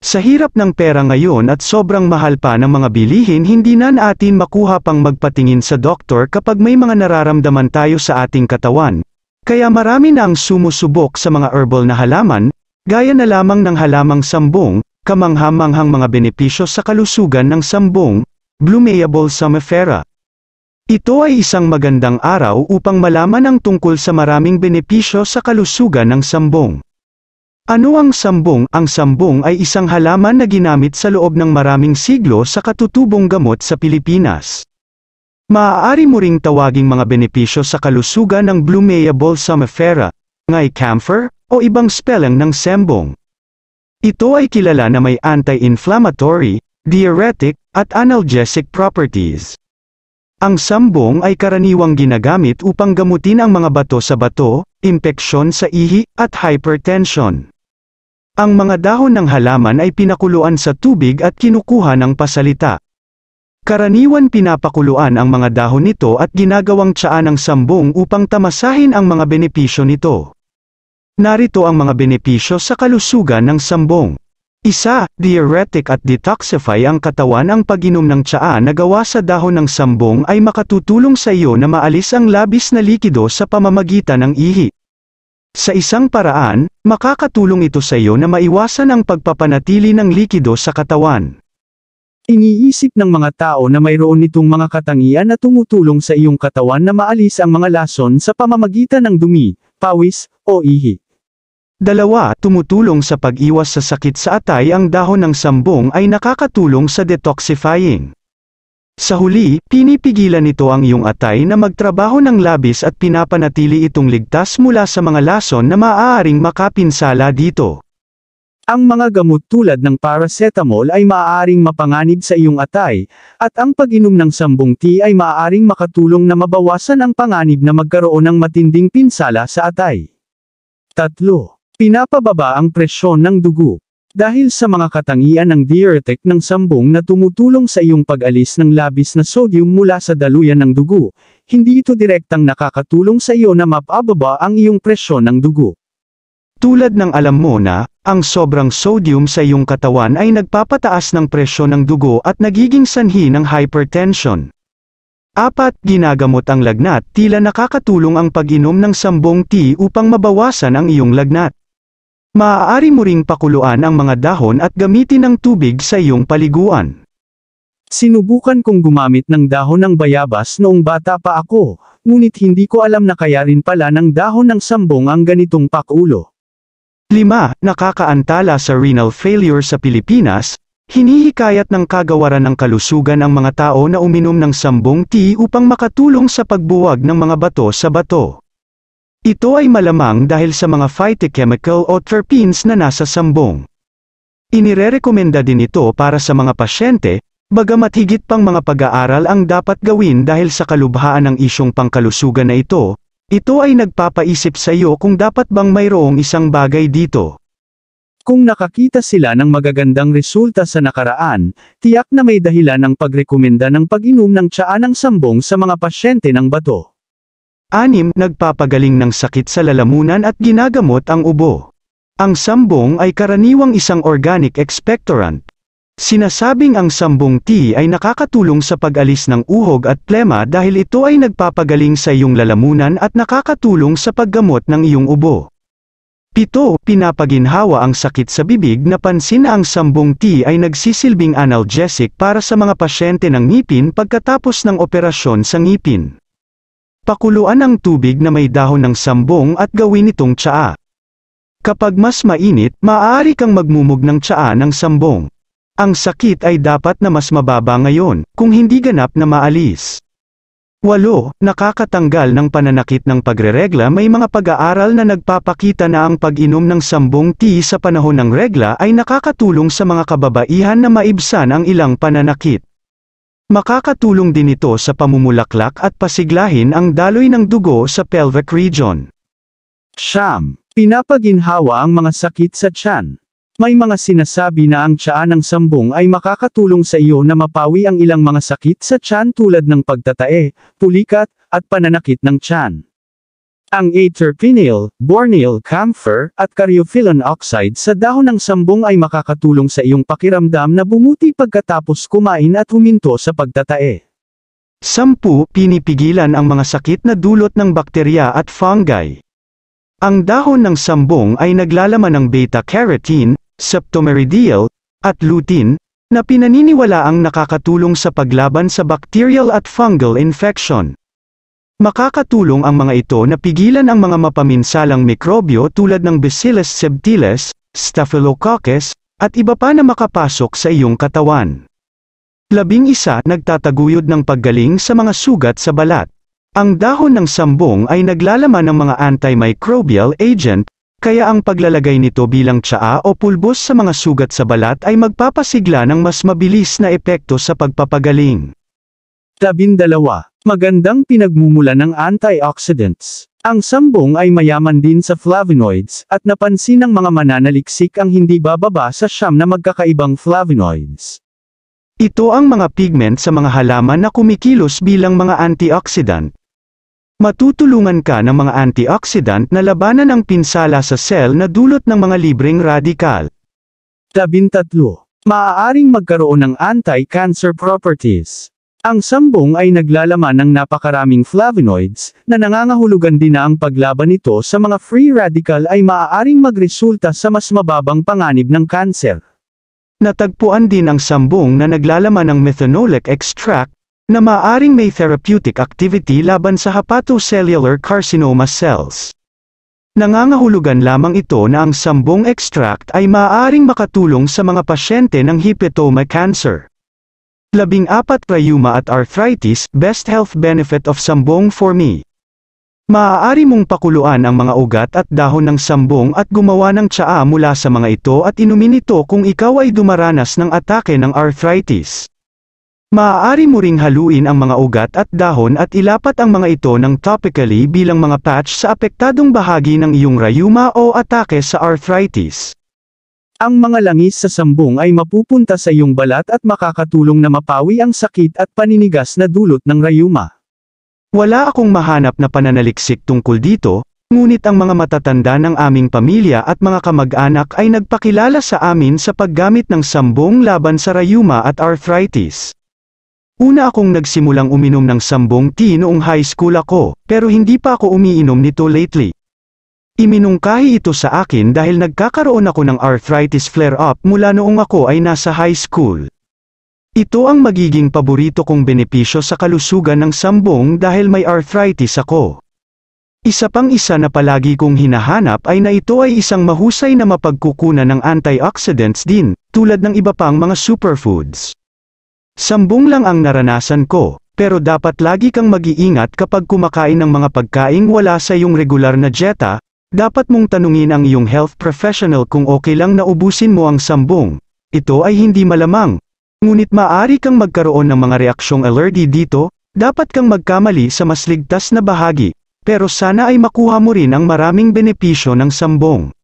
Sa hirap ng pera ngayon at sobrang mahal pa ng mga bilihin hindi na natin makuha pang magpatingin sa doktor kapag may mga nararamdaman tayo sa ating katawan. Kaya marami na ang sumusubok sa mga herbal na halaman, gaya na lamang ng halamang sambong, kamanghamanghang mga benepisyo sa kalusugan ng sambong, Blumea balsamifera. Ito ay isang magandang araw upang malaman ang tungkol sa maraming benepisyo sa kalusugan ng sambong. Ano ang sambong? Ang sambong ay isang halaman na ginamit sa loob ng maraming siglo sa katutubong gamot sa Pilipinas. Maaari mo ring tawaging mga benepisyo sa kalusugan ng Blumea balsamifera, ngay camphor, o ibang spelling ng sembong. Ito ay kilala na may anti-inflammatory, diuretic, at analgesic properties. Ang sambong ay karaniwang ginagamit upang gamutin ang mga bato sa bato, impeksyon sa ihi, at hypertension. Ang mga dahon ng halaman ay pinakuluan sa tubig at kinukuha ng pasalita. Karaniwan pinapakuluan ang mga dahon nito at ginagawang tsaa ng sambong upang tamasahin ang mga benepisyo nito. Narito ang mga benepisyo sa kalusugan ng sambong. Isa, diuretic at detoxify ang katawan ang pag-inom ng tsaa na gawa sa dahon ng sambong ay makatutulong sa iyo na maalis ang labis na likido sa pamamagitan ng ihi. Sa isang paraan, makakatulong ito sa iyo na maiwasan ang pagpapanatili ng likido sa katawan. Iniisip ng mga tao na mayroon nitong mga katangian na tumutulong sa iyong katawan na maalis ang mga lason sa pamamagitan ng dumi, pawis, o ihi. Dalawa, tumutulong sa pag-iwas sa sakit sa atay ang dahon ng sambong ay nakakatulong sa detoxifying. Sa huli, pinipigilan nito ang iyong atay na magtrabaho ng labis at pinapanatili itong ligtas mula sa mga lason na maaaring makapinsala dito. Ang mga gamot tulad ng paracetamol ay maaaring mapanganib sa iyong atay, at ang pag-inom ng sambong tea ay maaaring makatulong na mabawasan ang panganib na magkaroon ng matinding pinsala sa atay. Tatlo. Pinapababa ang presyon ng dugo. Dahil sa mga katangian ng diuretic ng sambong na tumutulong sa iyong pag-alis ng labis na sodium mula sa daluyan ng dugo, hindi ito direktang nakakatulong sa iyo na mapababa ang iyong presyon ng dugo. Tulad ng alam mo na, ang sobrang sodium sa iyong katawan ay nagpapataas ng presyon ng dugo at nagiging sanhi ng hypertension. Apat, ginagamot ang lagnat, tila nakakatulong ang pag-inom ng sambong tea upang mabawasan ang iyong lagnat. Maaari mo ring pakuluan ang mga dahon at gamitin ng tubig sa iyong paliguan. Sinubukan kong gumamit ng dahon ng bayabas noong bata pa ako, ngunit hindi ko alam na kaya rin pala ng dahon ng sambong ang ganitong pakulo. 5. Nakakaantala sa renal failure sa Pilipinas, hinihikayat ng kagawaran ng kalusugan ang mga tao na uminom ng sambong tea upang makatulong sa pagbuwag ng mga bato sa bato. Ito ay malamang dahil sa mga phytochemical o terpenes na nasa sambong. Inirerekomenda din ito para sa mga pasyente, bagamat higit pang mga pag-aaral ang dapat gawin dahil sa kalubhaan ng isyong pangkalusugan na ito, ito ay nagpapaisip sa iyo kung dapat bang mayroong isang bagay dito. Kung nakakita sila ng magagandang resulta sa nakaraan, tiyak na may dahilan ang pagrekomenda ng pag-inom ng tsaa ng sambong sa mga pasyente ng bato. Anim, nagpapagaling ng sakit sa lalamunan at ginagamot ang ubo. Ang sambong ay karaniwang isang organic expectorant. Sinasabing ang sambong tea ay nakakatulong sa pag-alis ng uhog at plema dahil ito ay nagpapagaling sa iyong lalamunan at nakakatulong sa paggamot ng iyong ubo. Pito, pinapaginhawa ang sakit sa bibig napansin na ang sambong tea ay nagsisilbing analgesic para sa mga pasyente ng ngipin pagkatapos ng operasyon sa ngipin. Pakuluan ang tubig na may dahon ng sambong at gawin itong tsaa. Kapag mas mainit, maaari kang magmumog ng tsaa ng sambong. Ang sakit ay dapat na mas mababa ngayon, kung hindi ganap na maalis. 8. Nakakatanggal ng pananakit ng pagreregla May mga pag-aaral na nagpapakita na ang pag-inom ng sambong tea sa panahon ng regla ay nakakatulong sa mga kababaihan na maibsan ang ilang pananakit. Makakatulong din ito sa pamumulaklak at pasiglahin ang daloy ng dugo sa pelvic region. Siyam. Pinapaginhawa ang mga sakit sa tiyan. May mga sinasabi na ang tsaa ng sambong ay makakatulong sa iyo na mapawi ang ilang mga sakit sa tiyan tulad ng pagtatae, pulikat, at pananakit ng tiyan. Ang A-terpineal, bornyl camphor, at caryophyllene oxide sa dahon ng sambong ay makakatulong sa iyong pakiramdam na bumuti pagkatapos kumain at huminto sa pagtatae. Sampu, pinipigilan ang mga sakit na dulot ng bakterya at fungi. Ang dahon ng sambong ay naglalaman ng beta-carotene, septomeridial, at lutein, na pinaniniwalaang nakakatulong sa paglaban sa bacterial at fungal infection. Makakatulong ang mga ito na pigilan ang mga mapaminsalang mikrobyo tulad ng Bacillus subtilis, Staphylococcus, at iba pa na makapasok sa iyong katawan. Labing isa nagtataguyod ng paggaling sa mga sugat sa balat. Ang dahon ng sambong ay naglalaman ng mga antimicrobial agent, kaya ang paglalagay nito bilang tsaa o pulbos sa mga sugat sa balat ay magpapasigla ng mas mabilis na epekto sa pagpapagaling. Labindalawa. Magandang pinagmumula ng antioxidants. Ang sambong ay mayaman din sa flavonoids, at napansin ng mga mananaliksik ang hindi bababa sa siyam na magkakaibang flavonoids. Ito ang mga pigment sa mga halaman na kumikilos bilang mga antioxidant. Matutulungan ka ng mga antioxidant na labanan ang pinsala sa cell na dulot ng mga libreng radikal. Labintatlo. Maaaring magkaroon ng anti-cancer properties. Ang sambong ay naglalaman ng napakaraming flavonoids, na nangangahulugan din na ang paglaban nito sa mga free radical ay maaaring magresulta sa mas mababang panganib ng kanser. Natagpuan din ang sambong na naglalaman ng methanolic extract, na maaaring may therapeutic activity laban sa hepatocellular carcinoma cells. Nangangahulugan lamang ito na ang sambong extract ay maaaring makatulong sa mga pasyente ng hepatoma cancer. Labing apat rayuma at arthritis, best health benefit of sambong for me. Maaari mong pakuluan ang mga ugat at dahon ng sambong at gumawa ng tsaa mula sa mga ito at inumin ito kung ikaw ay dumaranas ng atake ng arthritis. Maaari mo ring haluin ang mga ugat at dahon at ilapat ang mga ito ng topically bilang mga patch sa apektadong bahagi ng iyong rayuma o atake sa arthritis. Ang mga langis sa sambong ay mapupunta sa iyong balat at makakatulong na mapawi ang sakit at paninigas na dulot ng rayuma. Wala akong mahanap na pananaliksik tungkol dito, ngunit ang mga matatanda ng aming pamilya at mga kamag-anak ay nagpakilala sa amin sa paggamit ng sambong laban sa rayuma at arthritis. Una akong nagsimulang uminom ng sambong tea noong high school ako, pero hindi pa ako umiinom nito lately. Iminungkahi ito sa akin dahil nagkakaroon ako ng arthritis flare-up mula noong ako ay nasa high school. Ito ang magiging paborito kong benepisyo sa kalusugan ng sambong dahil may arthritis ako. Isa pang isa na palagi kong hinahanap ay na ito ay isang mahusay na mapagkukunan ng antioxidants din, tulad ng iba pang mga superfoods. Sambong lang ang naranasan ko, pero dapat lagi kang mag-iingat kapag kumakain ng mga pagkaing wala sa iyong regular na dieta, dapat mong tanungin ang iyong health professional kung okay lang na ubusin mo ang sambong. Ito ay hindi malamang. Ngunit maaari kang magkaroon ng mga reaksyong allergy dito, dapat kang magkamali sa mas ligtas na bahagi, pero sana ay makuha mo rin ang maraming benepisyo ng sambong.